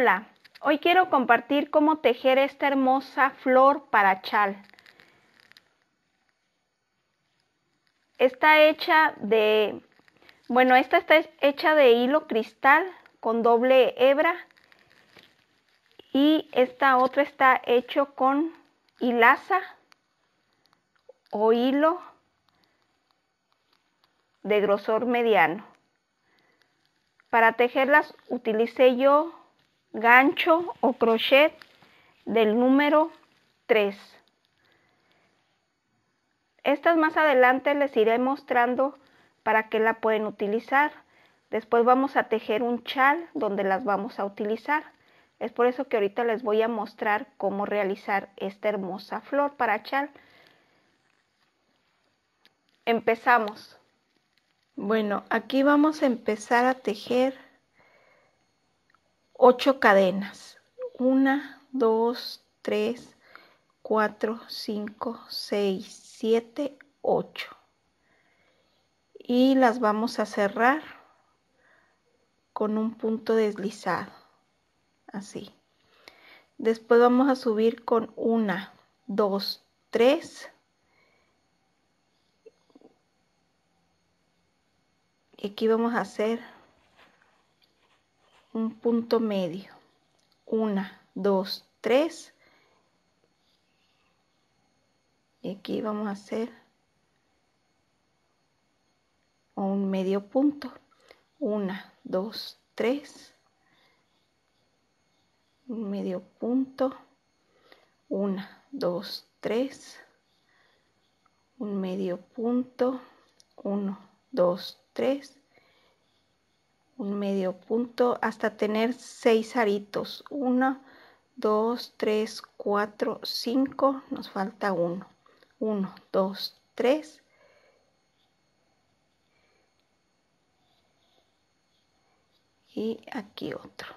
Hola, hoy quiero compartir cómo tejer esta hermosa flor para chal. Está hecha de, bueno, esta está hecha de hilo cristal con doble hebra y esta otra está hecho con hilaza o hilo de grosor mediano. Para tejerlas utilicé yo gancho o crochet del número 3. Estas más adelante les iré mostrando para qué la pueden utilizar. Después vamos a tejer un chal donde las vamos a utilizar. Es por eso que ahorita les voy a mostrar cómo realizar esta hermosa flor para chal. Empezamos. Bueno, aquí vamos a empezar a tejer 8 cadenas. 1, 2, 3, 4, 5, 6, 7, 8. Y las vamos a cerrar con un punto deslizado. Así. Después vamos a subir con 1, 2, 3. Y aquí vamos a hacer un punto medio. Una, dos, tres. Y aquí vamos a hacer un medio punto. Una, dos, tres. Un medio punto. Una, dos, tres. Un medio punto. Uno, dos, tres un medio punto hasta tener seis aritos. Uno, dos, tres, cuatro, cinco. Nos falta uno. Uno, dos, tres. Y aquí otro.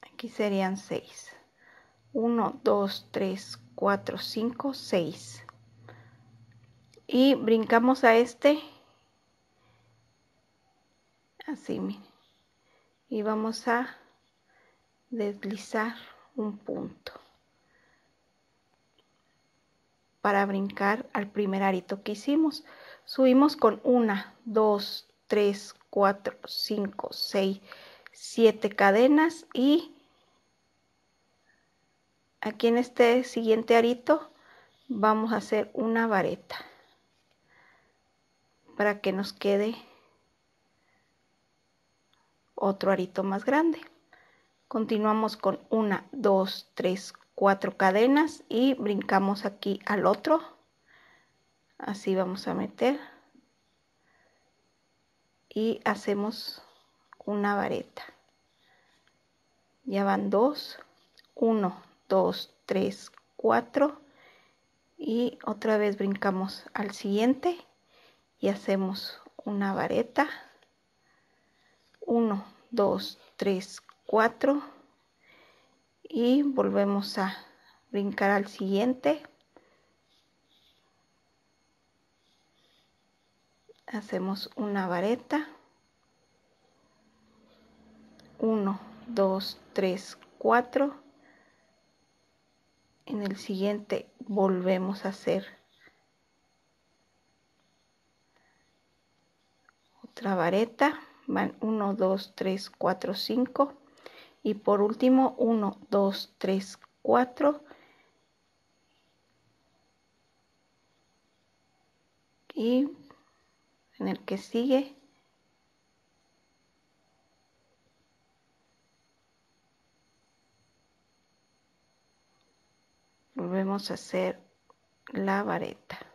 Aquí serían seis. Uno, dos, tres, cuatro, cinco, seis. Y brincamos a este así miren. Y vamos a deslizar un punto para brincar al primer arito que hicimos. Subimos con una dos tres cuatro cinco seis siete cadenas y aquí en este siguiente arito vamos a hacer una vareta para que nos quede otro arito más grande. Continuamos con una, dos, tres, cuatro cadenas y brincamos aquí al otro. Así vamos a meter y hacemos una vareta. Ya van dos, uno, dos, tres, cuatro y otra vez brincamos al siguiente y hacemos una vareta 1, 2, 3, 4 y volvemos a brincar al siguiente. Hacemos una vareta. 1, 2, 3, 4. En el siguiente volvemos a hacer otra vareta van 1, 2, 3, 4, 5 y por último 1, 2, 3, 4 y en el que sigue volvemos a hacer la vareta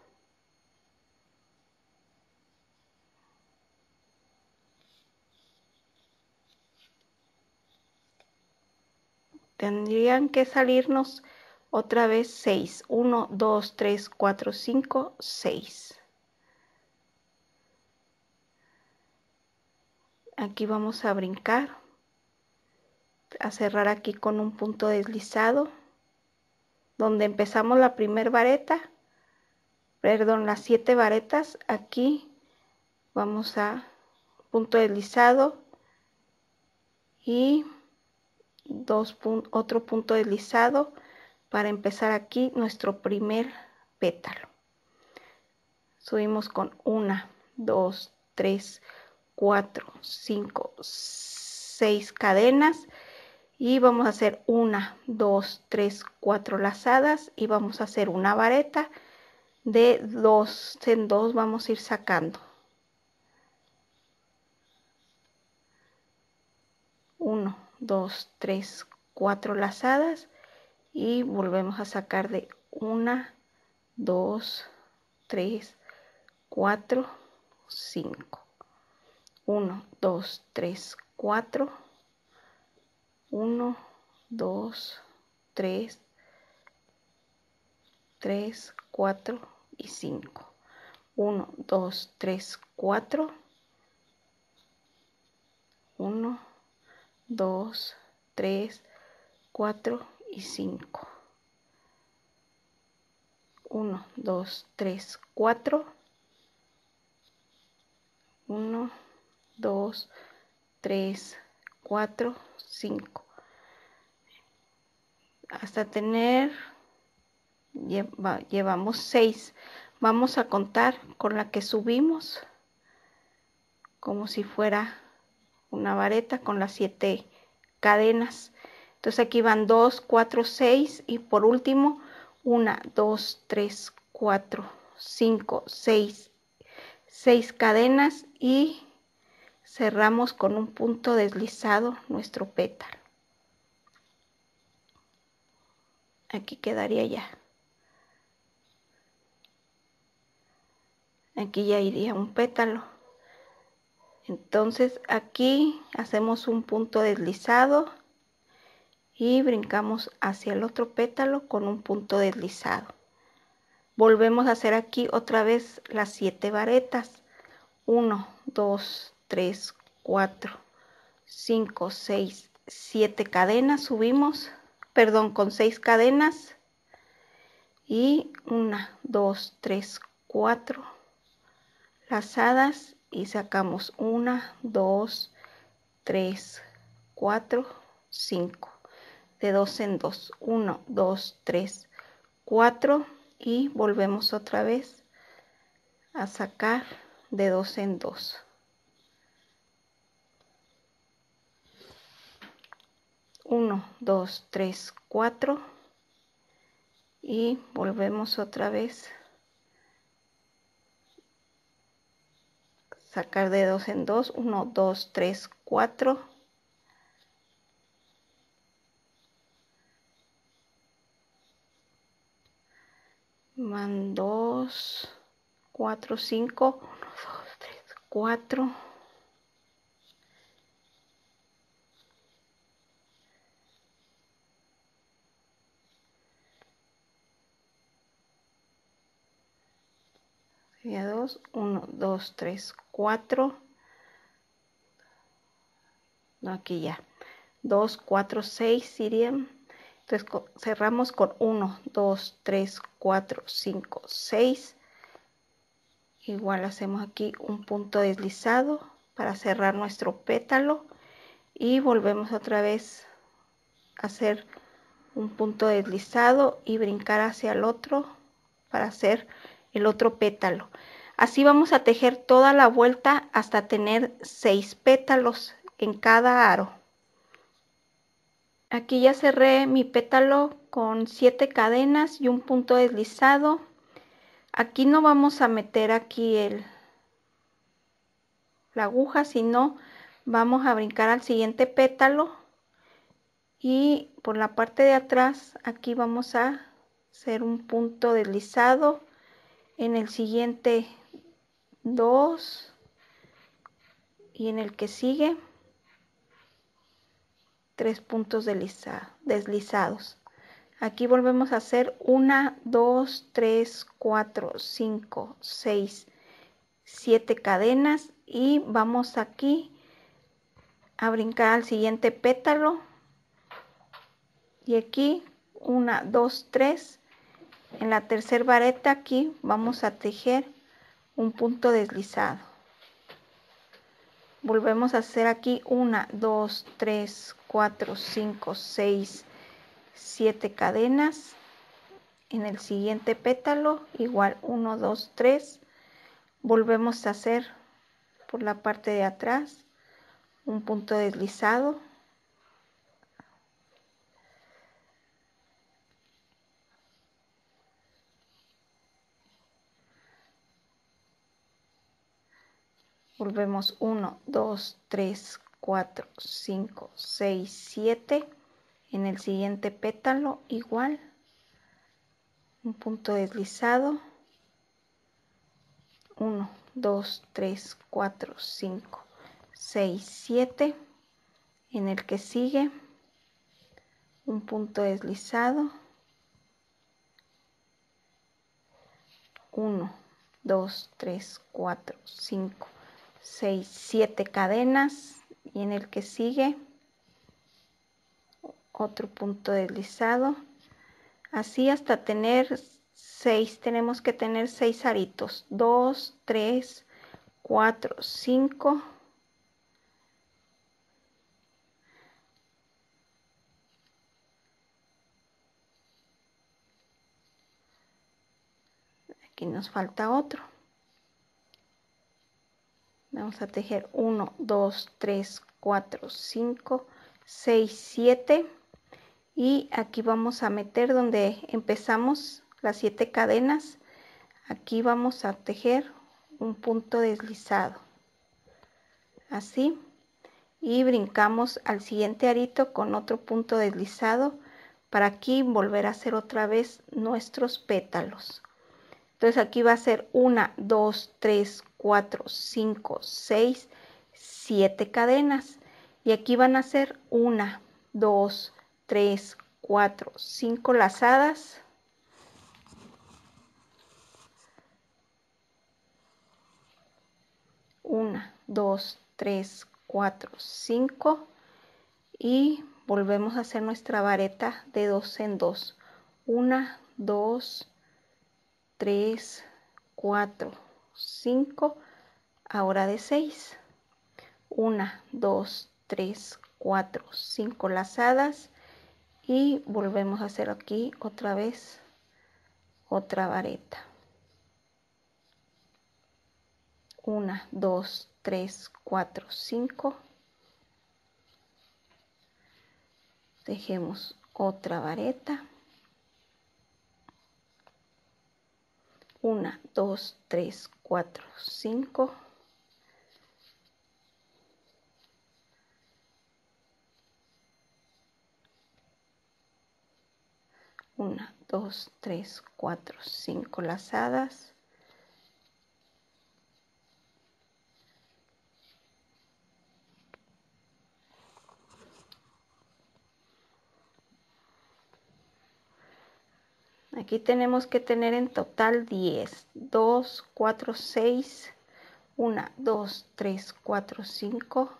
tendrían que salirnos otra vez 6. 1, 2, 3, 4, 5, 6. Aquí vamos a brincar, a cerrar aquí con un punto deslizado, donde empezamos la primer vareta, perdón, las 7 varetas, aquí vamos a punto deslizado, y dos otro punto deslizado para empezar aquí nuestro primer pétalo. Subimos con una dos tres cuatro cinco seis cadenas y vamos a hacer una dos tres cuatro lazadas y vamos a hacer una vareta. De dos en dos vamos a ir sacando 1, 2, 3, 4 lazadas y volvemos a sacar de 1, 2, 3, 4, 5. 1, 2, 3, 4. 1, 2, 3, 3, 4 y 5. 1, 2, 3, 4. 1, 2, 3, 4 y 5. 1, 2, 3, 4. 1, 2, 3, 4, 5. Hasta tener, llevamos 6. Vamos a contar con la que subimos como si fuera una vareta con las siete cadenas. Entonces aquí van 2, 4, 6 y por último 1, 2, 3, 4, 5, 6, 6 cadenas y cerramos con un punto deslizado nuestro pétalo. Aquí quedaría ya. Aquí ya iría un pétalo entonces aquí hacemos un punto deslizado y brincamos hacia el otro pétalo con un punto deslizado. Volvemos a hacer aquí otra vez las siete varetas. 1 2 3 4 5 6 7 cadenas subimos perdón con 6 cadenas. Y 1 2 3 4 lazadas y sacamos una, dos, tres, cuatro, cinco. De dos en dos. Uno, dos, tres, cuatro. Y volvemos otra vez a sacar de dos en dos. Uno, dos, tres, cuatro. Y volvemos otra vez sacar de dos en dos, 1, 2, 3, 4. Van 2, 4, 5, 1, 2, 3, 4. sería 2, 1, 2, 3, 4, no, aquí ya, 2, 4, 6 irían, entonces cerramos con 1, 2, 3, 4, 5, 6, igual hacemos aquí un punto deslizado para cerrar nuestro pétalo. Y volvemos otra vez a hacer un punto deslizado y brincar hacia el otro para hacer el otro pétalo. Así vamos a tejer toda la vuelta hasta tener seis pétalos en cada aro. Aquí ya cerré mi pétalo con siete cadenas y un punto deslizado. Aquí no vamos a meter aquí el, la aguja, sino vamos a brincar al siguiente pétalo y por la parte de atrás aquí vamos a hacer un punto deslizado en el siguiente 2 y en el que sigue tres puntos deslizados. Aquí volvemos a hacer 1 2 3 4 5 6 7 cadenas y vamos aquí a brincar al siguiente pétalo. Y aquí 1 2 3 en la tercera vareta aquí vamos a tejer un punto deslizado. Volvemos a hacer aquí una, dos, tres, cuatro, cinco, seis, siete cadenas. En el siguiente pétalo igual 1 2 3 volvemos a hacer por la parte de atrás un punto deslizado volvemos. 1 2 3 4 5 6 7 en el siguiente pétalo igual. Un punto deslizado. 1 2 3 4 5 6 7 en el que sigue un punto deslizado. 1 2 3 4 5 6 7 cadenas y en el que sigue otro punto deslizado. Así hasta tener 6 tenemos que tener 6 aritos. 2 3 4 5 aquí nos falta otro vamos a tejer 1 2 3 4 5 6 7 y aquí vamos a meter donde empezamos las siete cadenas. Aquí vamos a tejer un punto deslizado. Así. Y brincamos al siguiente arito con otro punto deslizado para aquí volver a hacer otra vez nuestros pétalos. Entonces aquí va a ser una dos tres cuatro cinco seis siete cadenas y aquí van a ser una dos 3, 4, 5 lazadas. Una, dos, tres, cuatro, cinco y volvemos a hacer nuestra vareta de dos en dos. Una, dos, tres, cuatro, cinco. Ahora de seis. Una, dos, tres, cuatro, cinco lazadas y volvemos a hacer aquí otra vez otra vareta una dos tres cuatro cinco dejemos otra vareta una dos tres cuatro cinco 1, 2, 3, 4, 5 lazadas. Aquí tenemos que tener en total 10. 2, 4, 6, 1, 2, 3, 4, 5,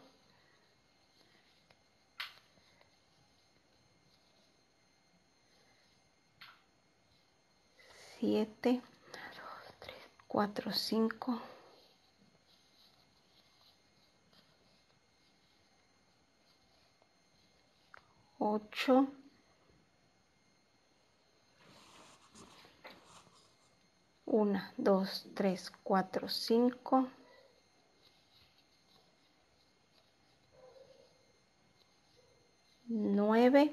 7, 2, 3, 4, 5, 8, 1, 2, 3, 4, 5, 9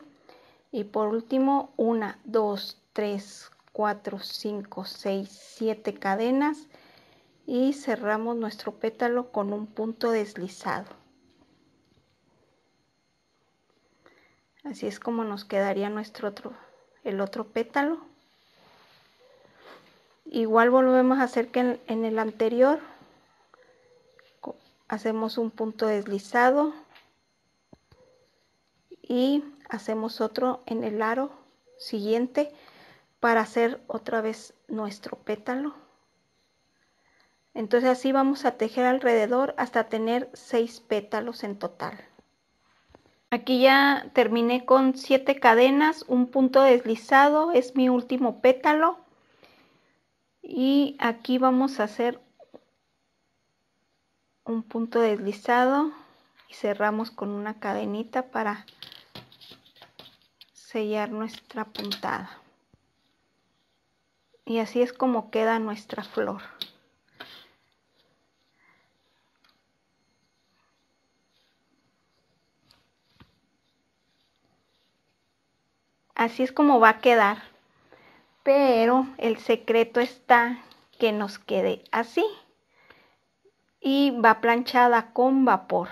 y por último 1, 2, 3, 4, 4, 5, 6, 7 cadenas y cerramos nuestro pétalo con un punto deslizado. Así es como nos quedaría nuestro otro, el otro pétalo. Igual volvemos a hacer que en, el anterior. Hacemos un punto deslizado y hacemos otro en el aro siguiente para hacer otra vez nuestro pétalo. Entonces así vamos a tejer alrededor hasta tener seis pétalos en total. Aquí ya terminé con siete cadenas, un punto deslizado, es mi último pétalo. Y aquí vamos a hacer un punto deslizado y cerramos con una cadenita para sellar nuestra puntada. Y así es como queda nuestra flor. Así es como va a quedar pero el secreto está que nos quede así. Y va planchada con vapor.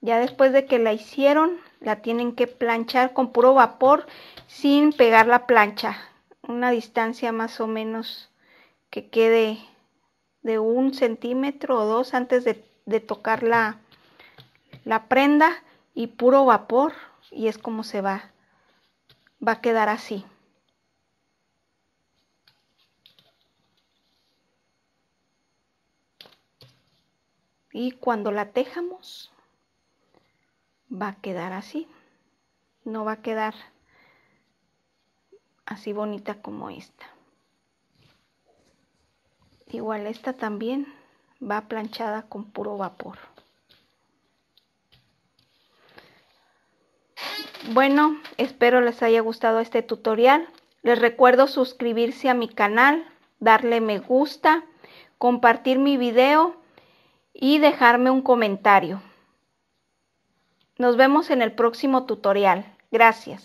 Ya después de que la hicieron la tienen que planchar con puro vapor sin pegar la plancha. Una distancia más o menos que quede de un centímetro o dos antes de, tocar la, prenda y puro vapor. Y es como se va va a quedar así. Y cuando la tejamos va a quedar así. No va a quedar así bonita como esta. Igual esta también va planchada con puro vapor bueno espero les haya gustado este tutorial les recuerdo suscribirse a mi canal darle me gusta compartir mi video y dejarme un comentario nos vemos en el próximo tutorial. Gracias.